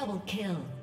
double kill.